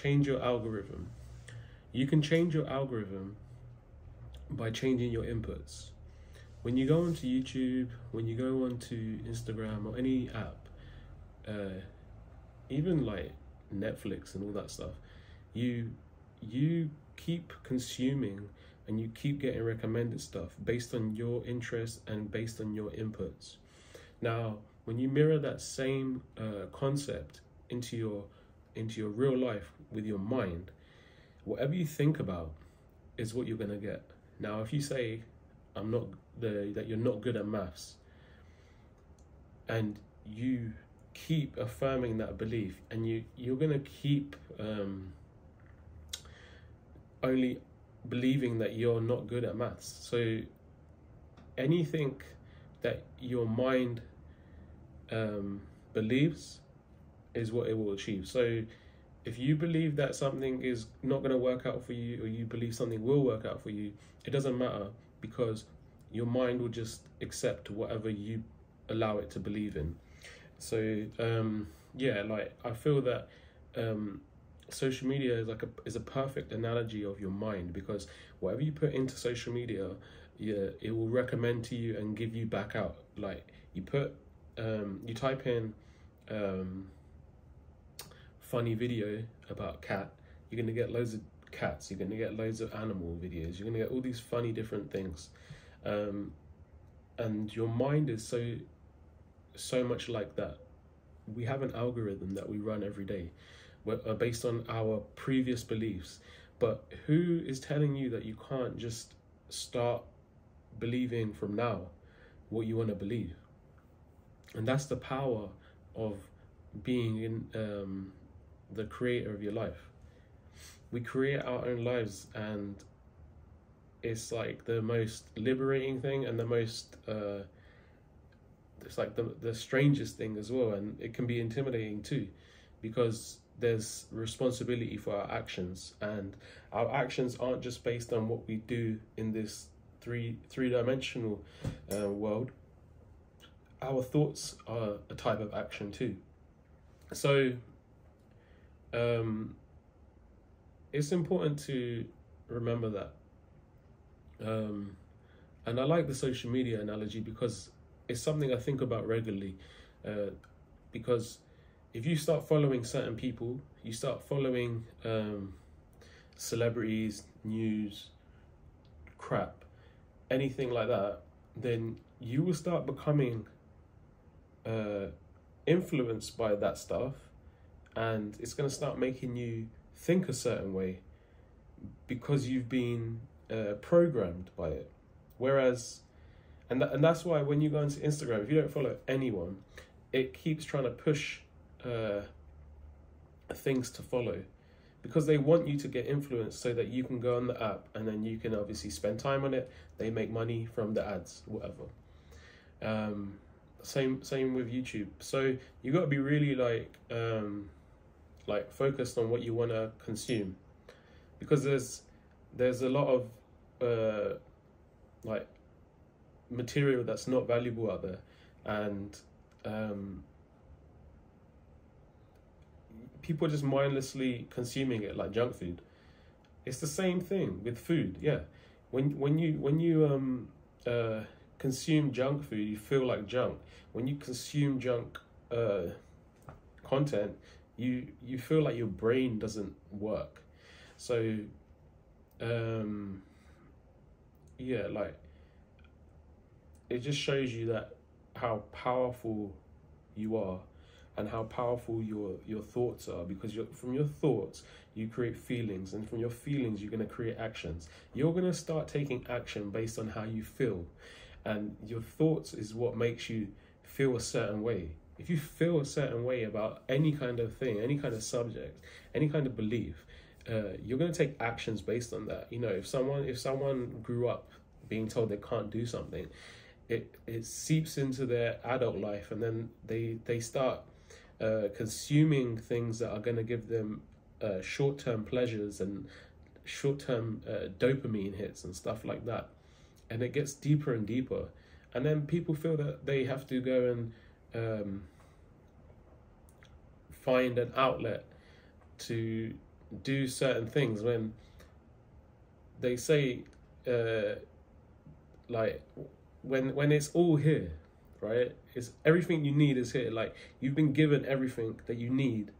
change your algorithm. You can change your algorithm by changing your inputs. When you go onto YouTube, when you go onto Instagram or any app, uh, even like Netflix and all that stuff, you you keep consuming and you keep getting recommended stuff based on your interests and based on your inputs. Now, when you mirror that same uh, concept into your into your real life with your mind, whatever you think about is what you're gonna get. Now, if you say I'm not the that you're not good at maths, and you keep affirming that belief, and you you're gonna keep um, only believing that you're not good at maths. So anything that your mind um, believes is what it will achieve. So if you believe that something is not going to work out for you or you believe something will work out for you, it doesn't matter because your mind will just accept whatever you allow it to believe in. So um, yeah, like I feel that um, social media is like a is a perfect analogy of your mind because whatever you put into social media, yeah, it will recommend to you and give you back out. Like you put um, you type in um, funny video about cat, you're gonna get loads of cats. You're gonna get loads of animal videos. You're gonna get all these funny different things, um, and your mind is so so much like that. We have an algorithm that we run every day, uh, based on our previous beliefs. But who is telling you that you can't just start believing from now what you want to believe? And that's the power of being in um, the creator of your life. We create our own lives, and it's like the most liberating thing and the most. Uh, it's like the the strangest thing as well, and it can be intimidating too, because there's responsibility for our actions, and our actions aren't just based on what we do in this three three dimensional uh, world. Our thoughts are a type of action too. So um, it's important to remember that. Um, and I like the social media analogy because it's something I think about regularly. Uh, because if you start following certain people, you start following um, celebrities, news, crap, anything like that, then you will start becoming uh, influenced by that stuff and it's going to start making you think a certain way because you've been uh, programmed by it. Whereas, and and that's why when you go into Instagram, if you don't follow anyone, it keeps trying to push uh, things to follow because they want you to get influenced so that you can go on the app and then you can obviously spend time on it. They make money from the ads, whatever. Um, same same with YouTube. So you got to be really like um, like focused on what you want to consume. Because there's there's a lot of uh, like material that's not valuable out there. And um, people are just mindlessly consuming it like junk food. It's the same thing with food yeah. When when you when you um uh consume junk food you feel like junk. When you consume junk uh content you you feel like your brain doesn't work. So um yeah like it just shows you that how powerful you are and how powerful your your thoughts are because from your thoughts you create feelings and from your feelings you're going to create actions. You're going to start taking action based on how you feel and your thoughts is what makes you feel a certain way if you feel a certain way about any kind of thing, any kind of subject, any kind of belief, uh, you're going to take actions based on that. You know, if someone if someone grew up being told they can't do something, it it seeps into their adult life, and then they they start uh, consuming things that are going to give them uh, short term pleasures and short term uh, dopamine hits and stuff like that, and it gets deeper and deeper, and then people feel that they have to go and um, find an outlet to do certain things when they say uh, like when when it's all here right? It's everything you need is here. Like you've been given everything that you need.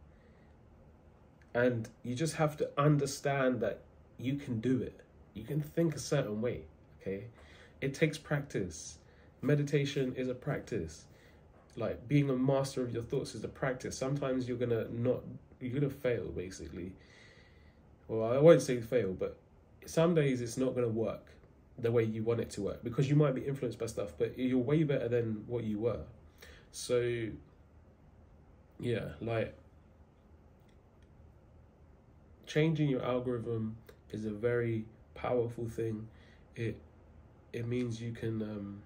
And you just have to understand that you can do it. You can think a certain way okay? It takes practice. Meditation is a practice like being a master of your thoughts is a practice. Sometimes you're gonna not you're gonna fail basically. Well i won't say fail but some days it's not gonna work the way you want it to work because you might be influenced by stuff but you're way better than what you were. So yeah like changing your algorithm is a very powerful thing. It it means you can um,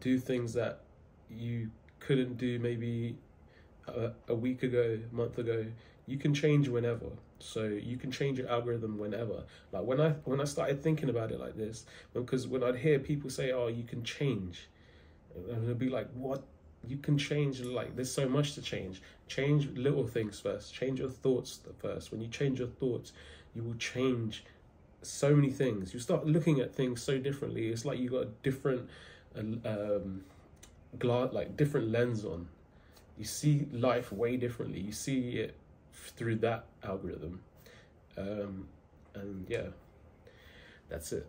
do things that you couldn't do maybe a, a week ago, a month ago. You can change whenever. So you can change your algorithm whenever. Like when I when I started thinking about it like this, because when I'd hear people say, "Oh, you can change," and it'd be like, "What? You can change? Like there's so much to change. Change little things first. Change your thoughts first. When you change your thoughts, you will change so many things. You start looking at things so differently. It's like you got a different, um, glass, like different lens on. You see life way differently. You see it through that algorithm, um, and yeah, that's it.